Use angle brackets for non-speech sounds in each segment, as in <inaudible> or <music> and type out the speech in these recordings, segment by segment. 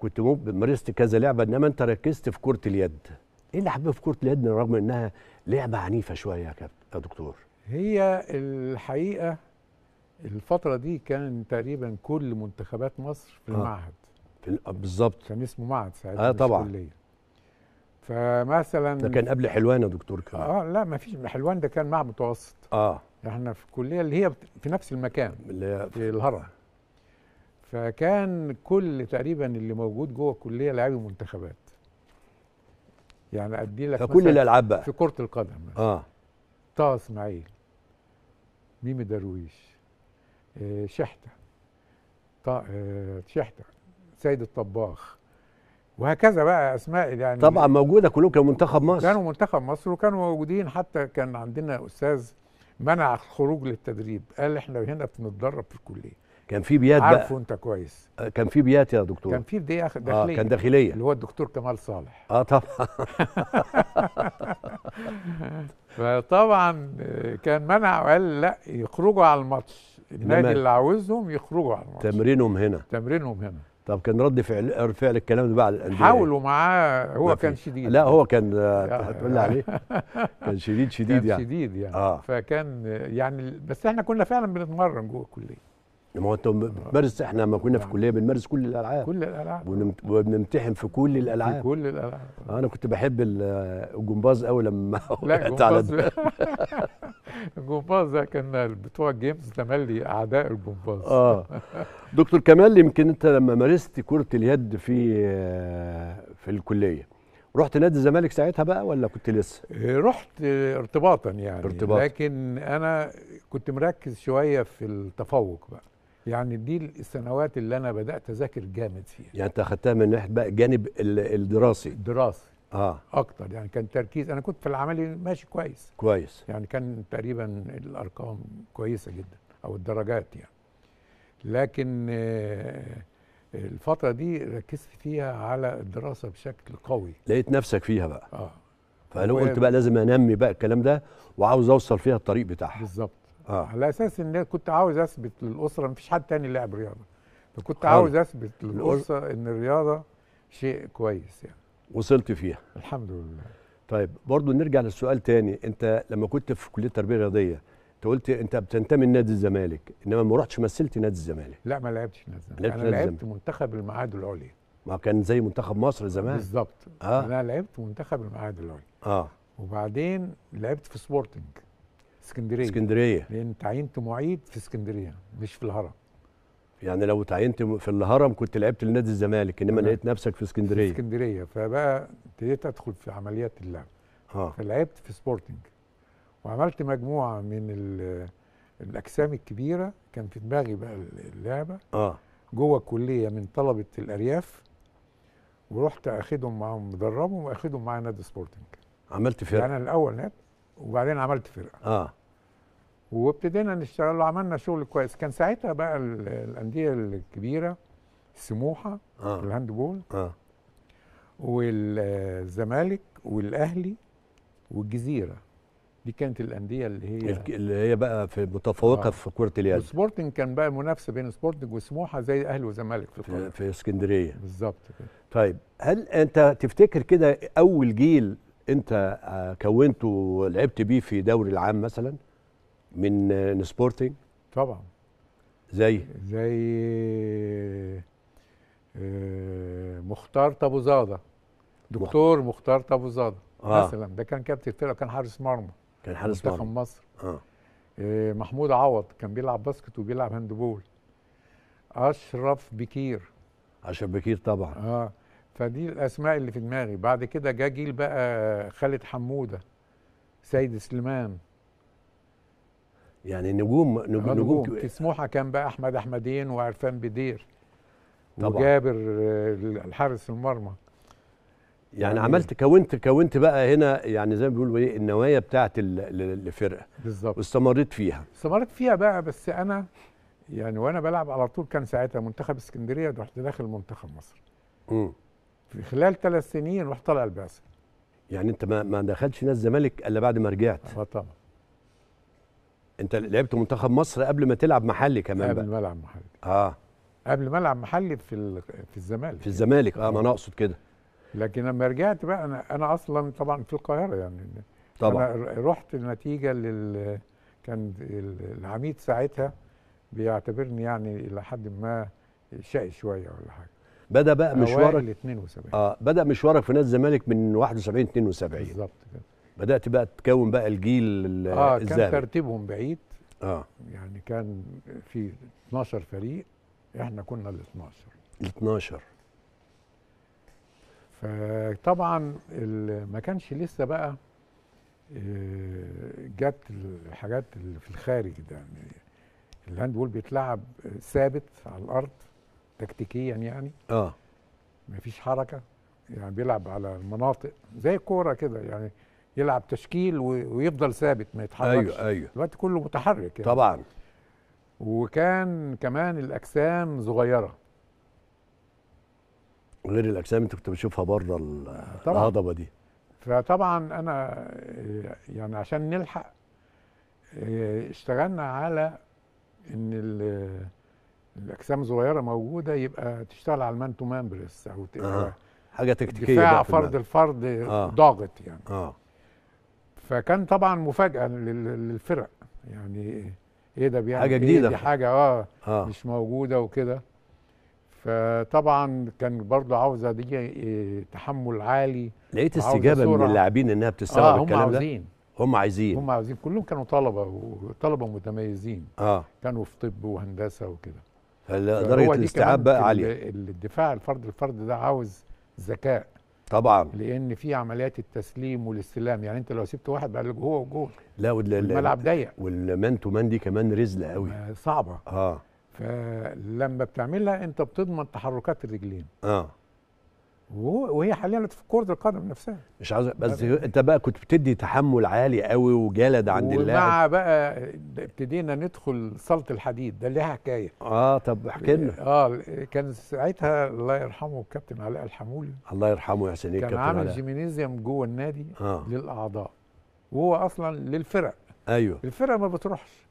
كنت مارست كذا لعبة إنما أنت ركزت في كرة اليد. إيه اللي حبيبه في كرة اليد رغم إنها لعبة عنيفة شوية يا كابتن يا دكتور؟ هي الحقيقة الفترة دي كان تقريبا كل منتخبات مصر في آه. المعهد. في ال- بالظبط. كان اسمه معهد ساعتها آه مش طبعاً. كلية. فمثلا ده كان قبل حلوان يا دكتور كمان. آه لا ما فيش. حلوان ده كان معهد متوسط. آه. إحنا في الكليه اللي هي في نفس المكان اللي هي في الهرم. فكان كل تقريبا اللي موجود جوه الكلية لاعبي منتخبات يعني أدي لك فكل الألعاب بقى. في كرة القدم. آه. طه إسماعيل ميمي درويش آه، شحتة طه آه، شحتة سيد الطباخ وهكذا بقى اسماء يعني طبعا موجودة كلهم كانوا منتخب مصر. كانوا منتخب مصر وكانوا موجودين. حتى كان عندنا أستاذ منع الخروج للتدريب. قال إحنا هنا بنتدرب في الكلية. كان في بيات عارفه بقى انت كويس. آه، كان في بيات يا دكتور. كان في بدايه آه داخليه كان داخلية. اللي هو الدكتور كمال صالح. آه طبعا. <laughs> فطبعا آه، كان منع وقال لا يخرجوا على الماتش. النادي اللي عاوزهم يخرجوا على الماتش. تمرينهم هنا. تمرينهم هنا. طب كان رد فعل فعل الكلام ده على الأندية؟ حاولوا معاه. هو كان. شديد. لا هو كان آه، هتقول لي عليه. <laughs> كان شديد شديد كان يعني. شديد يعني. آه. فكان آه، يعني بس إحنا كنا فعلا بنتمرن جوه الكلية. ما هو انت بتمارس إحنا لما كنا في الكليه بنمارس كل الألعاب. كل الألعاب. وبنمتحن في كل في الألعاب. كل الألعاب. أنا كنت بحب ال- الجمباز قوي لما <laughs> لا وقعت على <laughs> الجمباز الجمباز ده كان بتوع الجيمز تملي أعداء الجمباز. آه. دكتور كمال يمكن أنت لما مارست كرة اليد في آه، في الكلية رحت نادي الزمالك ساعتها بقى ولا كنت لسه؟ رحت ارتباطا يعني. ارتباطاً. لكن أنا كنت مركز شوية في التفوق بقى. يعني دي السنوات اللي أنا بدأت أذاكر جامد فيها. يعني أنت أخدتها من ناحيه بقى الجانب ال- الدراسي. الدراسه آه. أكتر يعني كان تركيز. أنا كنت في العملي ماشي كويس. كويس. يعني كان تقريبا الأرقام كويسة جدا أو الدرجات يعني. لكن آه، الفترة دي ركزت فيها على الدراسة بشكل قوي. لقيت نفسك فيها بقى. آه. هو- قلت بقى لازم أنمي بقى الكلام ده وعاوز أوصل فيها الطريق بتاعها. بالظبط. آه. على أساس إن كنت عاوز أثبت للأسرة مفيش حد تاني لعب رياضة. فكنت خالص. عاوز أثبت للأسرة إن الرياضة شيء كويس يعني. وصلت فيها. الحمد لله. طيب برضو نرجع للسؤال تاني. أنت لما كنت في كلية التربيه الرياضيه أنت قلت أنت بتنتمي لنادي الزمالك إنما ما رحتش مثلت نادي الزمالك. لا ما لعبتش نادي الزمالك. أنا لعبت الزمالك. منتخب المعاد العليا. ما كان زي منتخب مصر زمان. بالظبط. آه. أنا لعبت منتخب المعاد العليا. آه. وبعدين لعبت في سبورتنج اسكندرية. اسكندرية. لأن تعينت معيد في اسكندرية مش في الهرم. يعني لو تعينت في الهرم كنت لعبت لنادي الزمالك إنما. لقيت نفسك في في اسكندرية. اسكندريه فبقى ابتديت أدخل في عمليات اللعب. آه. فلعبت في سبورتنج. وعملت مجموعة من ال- الأجسام الكبيرة. كان في دماغي بقى اللعبة. آه. جوه الكلية من طلبة الأرياف. ورحت أخدهم معاهم مدربهم وأخدهم معايا نادي سبورتنج. عملت فرقه يعني أنا الأول نادي وبعدين عملت فرقة. آه. وابتدينا نشتغل وعملنا شغل كويس. كان ساعتها بقى ال- الأندية الكبيرة سموحة في آه. الهاندبول آه. والزمالك والأهلي والجزيرة. دي كانت الأندية اللي هي اللي هي بقى في متفوقة آه. في كرة اليد. وسبورتنج كان بقى المنافسه بين سبورتنج وسموحة زي أهلي وزمالك في في, القاهرة. في اسكندرية. بالظبط كده. طيب هل أنت تفتكر كده أول جيل انت آه، كونته ولعبت بيه في دوري العام مثلا من آه، سبورتنج؟ طبعا. زي؟ زي آه، مختار طابوزاده دكتور مختار طابوزاده آه. مثلا. ده كان كابتن الفرقة كان حارس مرمى. كان حارس منتخب مرمى. مصر. آه. آه، محمود عوض كان بيلعب basket وبيلعب handball. أشرف بكير. عشان بكير طبعا. آه. فدي الأسماء اللي في دماغي. بعد كده جه جيل بقى خالد حمودة سيد سليمان. يعني نجوم آه، نجوم, نجوم. سموحه كان بقى أحمد أحمدين وعرفان بدير طبعا. وجابر آه، الحارس المرمى. يعني يعني- عملت كونت كونت بقى هنا يعني زي ما بيقولوا إيه النوايا بتاعت ال- ال- الفرقة. بالظبط. واستمريت فيها. استمرت فيها بقى بس أنا يعني وأنا بلعب على طول كان ساعتها منتخب اسكندرية رحت داخل منتخب مصر. مم. في خلال ثلاث سنين رحت طالع البعثة. يعني انت ما ما دخلتش نادي الزمالك إلا بعد ما رجعت؟ آه طبعا. انت لعبت منتخب مصر قبل ما تلعب محلي كمان قبل ما ألعب محلي. آه. قبل ما ألعب محلي في ال- في الزمالك. في الزمالك آه ما أنا أقصد كده. لكن لما رجعت بقى أنا أنا أصلا طبعا في القاهرة يعني. طبعا. أنا رحت نتيجه لل كان ال- العميد ساعتها بيعتبرني يعني إلى حد ما شقي شوية ولا حاجة. بدأ بقى مشوارك اوائل 72 آه بدأ مشوارك في نادي الزمالك من 71 72 بالظبط كده. بدأت بقى تكون بقى الجيل ال- آه كان الذهبي. ترتيبهم بعيد. آه. يعني كان في 12 فريق إحنا كنا ال 12 ال 12 فطبعا ما كانش لسه بقى آه، جت الحاجات اللي في الخارج ده. يعني الهاندبول بيتلعب ثابت على الأرض. تكتيكيا يعني. آه. ما فيش حركة. يعني بيلعب على المناطق زي الكورة كده يعني يلعب تشكيل ويفضل ثابت ما يتحركش. أيوه أيوه. الوقت كله متحرك يعني. طبعا. وكان كمان الأجسام صغيرة. غير الأجسام أنت كنت بتشوفها بره. الهضبة دي. فطبعا أنا يعني عشان نلحق آه، اشتغلنا على إن ال- الأجسام صغيره موجودة يبقى تشتغل على ال man to man press أو آه. حاجة تكتيكية دفاع فرد. الفرد آه. ضاغط يعني آه فكان طبعا مفاجأة لل- للفرق يعني إيه ده بيعمل حاجة إيه؟ جديدة. دي حاجة آه آه مش موجودة وكده فطبعا كان برضو عاوزة دي إيه، تحمل عالي لقيت استجابة من. اللاعبين إنها بتستوعب هم الكلام ده عاوزين هم عايزين هم عاوزين كلهم كانوا طلبة وطلبه متميزين آه كانوا في طب وهندسة وكده دي الاستيعاب بقى عالية. ال- الدفاع الفرد الفرد ده عاوز ذكاء. طبعا. لأن في عمليات التسليم والاستلام يعني أنت لو سبت واحد بقى جوه وجوه لا وال- ال- الملعب ضيق. والمان تو مان دي كمان رزلة قوي. آه، صعبة. آه. فلما بتعملها أنت بتضمن تحركات الرجلين. آه. وهي حاليا في كرة القدم نفسها. مش عاوز بس انت بقى كنت بتدي تحمل عالي قوي وجلد عند اللاعب. ومع بقى ابتدينا ندخل صالة الحديد ده ليها حكاية. آه طب احكي لنا. آه كان ساعتها الله يرحمه الكابتن علاء الحمولي. الله يرحمه يا حسين كان عامل. جيمينيزيوم جوه النادي آه. للأعضاء. وهو أصلا للفرق. أيوه. الفرق ما بتروحش.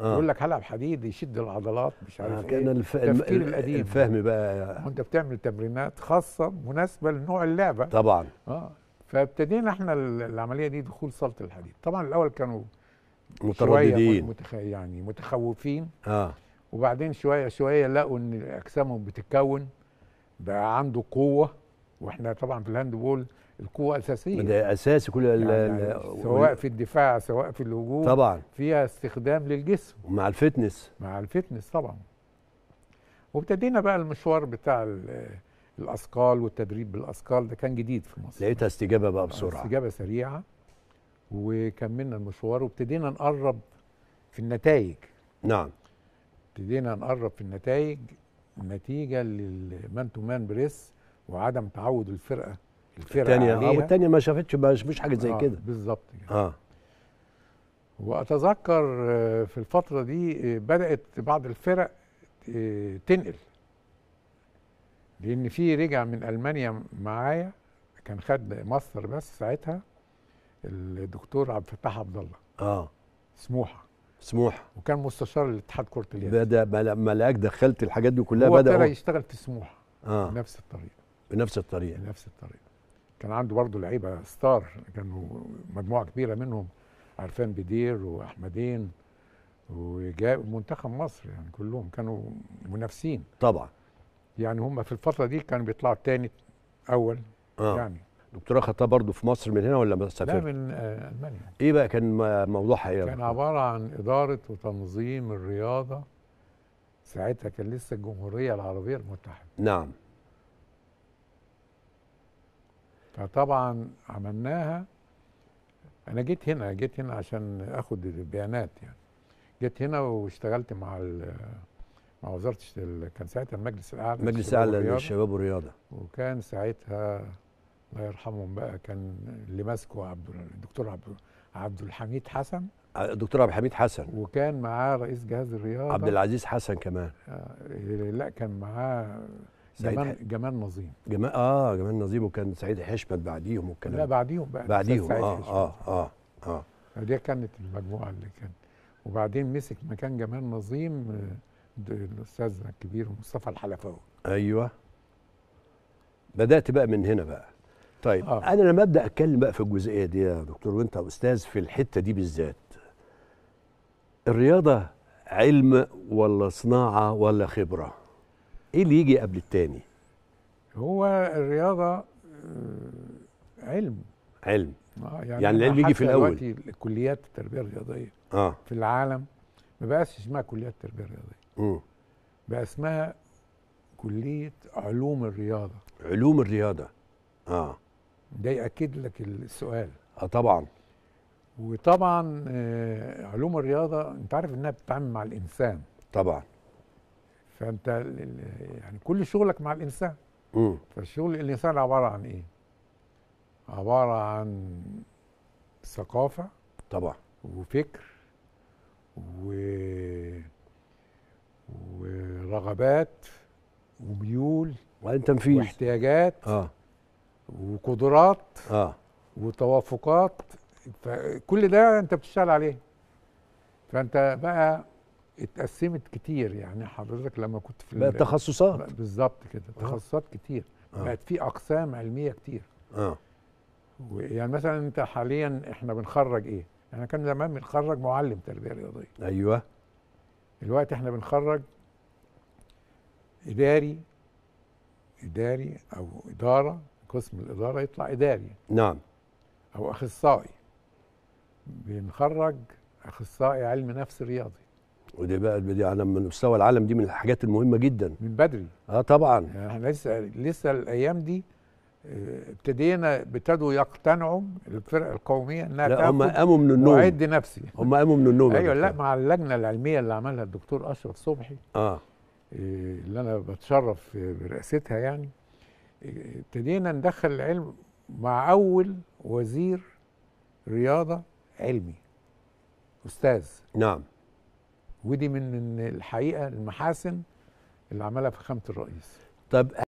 آه. يقول لك هلعب حديد يشد العضلات مش آه، عارف كأن إيه. الف... التفكير الم- القديم. الفهم بقى. وأنت بتعمل تمرينات خاصة مناسبة لنوع اللعبة. طبعا. آه. فابتدينا إحنا ال- العملية دي دخول صاله الحديد. طبعا الأول كانوا مترددين. متخ... يعني متخوفين. آه. وبعدين شوية شوية لقوا إن أجسامهم بتتكون بقى عنده قوة. وإحنا طبعا في ال handball القوة اساسيه ده أساسي كل. يعني سواء في الدفاع سواء في الهجوم طبعا. فيها استخدام للجسم. ومع ال fitness. مع ال fitness طبعا. وابتدينا بقى المشوار بتاع ال- الأثقال والتدريب بالأثقال ده كان جديد في مصر. لقيتها استجابة بقى بسرعة. استجابة سريعة. وكملنا المشوار وابتدينا نقرب في النتائج. نعم. ابتدينا نقرب في النتائج نتيجة لل man to man press وعدم تعود الفرقة الثانية آه عليها والثانيه ما شافتش ما مش حاجة زي آه، كده. بالظبط كده. آه. وأتذكر آه، في الفترة دي آه، بدأت بعض الفرق آه، تنقل. لأن في رجع من ألمانيا معايا كان خد ماستر بس ساعتها الدكتور عبد الفتاح عبد الله. آه. سموحة. سموح وكان مستشار الاتحاد كرة اليد. بدا ما لما لقاك دخلت الحاجات دي كلها هو ابتدى بداوا يشتغل في سموحة. آه. بنفس الطريقة. بنفس الطريقة. بنفس الطريقة. كان عنده برضه لعيبة star كانوا مجموعة كبيرة منهم عرفان بدير وأحمدين وجاء منتخب مصر يعني كلهم كانوا منافسين. طبعا. يعني هم في الفترة دي كانوا بيطلعوا تاني أول آه. يعني. دكتوراه خدتها برضه في مصر من هنا ولا ما لا سافرت من آه ألمانيا. إيه بقى كان موضوعها إيه كان عبارة عن إدارة وتنظيم الرياضة ساعتها كان لسه الجمهورية العربية المتحدة. نعم. فطبعا عملناها. أنا جيت هنا جيت هنا عشان آخد البيانات يعني. جيت هنا واشتغلت مع مع وزارة كان ساعتها المجلس الأعلى مجلس للشباب أعلى والرياضة، للشباب والرياضة. وكان ساعتها الله يرحمهم بقى كان اللي ماسكه عبد الدكتور عبد عبد الحميد حسن. الدكتور عبد الحميد حسن. وكان معاه رئيس جهاز الرياضة. عبد العزيز حسن كمان. آه، لا كان معاه جمال ح- جمال نظيم جمال آه جمال نظيم وكان سعيد حشمت بعديهم والكلام لا. بعديهم بقى بعديهم سعيد آه. آه آه آه دي كانت المجموعة اللي كانت وبعدين مسك مكان جمال نظيم د- الأستاذ الكبير مصطفى الحلفاوي أيوه بدأت بقى من هنا بقى طيب آه. آه. أنا لما أبدأ أتكلم بقى في الجزئية دي يا دكتور وأنت أستاذ في الحتة دي بالذات الرياضة علم ولا صناعة ولا خبرة إيه اللي يجي قبل التاني؟ هو الرياضة آه، علم. علم. آه يعني أنا العلم يجي في. دلوقتي كليات التربية الرياضية آه. في العالم ما بقاش اسمها كليات التربية الرياضية. مم. بقى اسمها كلية علوم الرياضة. علوم الرياضة. آه. ده يأكد لك السؤال. آه طبعا. وطبعا آه، علوم الرياضة أنت عارف إنها بتتعامل مع الإنسان. طبعا. فأنت يعني كل شغلك مع الإنسان. مم. فالشغل الإنسان عبارة عن إيه؟ عبارة عن ثقافة طبعا. وفكر و... ورغبات وميول وبعدين تنفيذ. واحتياجات آه. وقدرات آه. وتوافقات. فكل ده أنت بتشتغل عليه. فأنت بقى اتقسمت كتير يعني حضرتك لما كنت في ال- تخصصات. بالظبط كده آه. تخصصات كتير. آه. بقت في أقسام علمية كتير. آه. يعني مثلا أنت حاليا إحنا بنخرج إيه؟ إحنا كان زمان بنخرج معلم تربية رياضية. أيوه. دلوقتي إحنا بنخرج إداري إداري أو إدارة قسم الإدارة يطلع إداري. نعم. أو أخصائي. بنخرج أخصائي علم نفس رياضي. ودي بقى دي على مستوى العالم دي من الحاجات المهمة جدا. من بدري. آه طبعا. يعني إحنا لسه لسه الأيام دي آه، ابتدينا ابتدوا يقتنعوا الفرق القومية إنها لا هم قاموا من النوم. معد نفسي. هم قاموا من النوم أيوه لا. مع اللجنة العلمية اللي عملها الدكتور أشرف صبحي. آه. إيه، اللي أنا بتشرف برئاستها يعني. إيه، ابتدينا ندخل العلم مع أول وزير رياضة علمي. أستاذ. نعم. ودي من الحقيقة المحاسن اللي عملها فخامة الرئيس. طب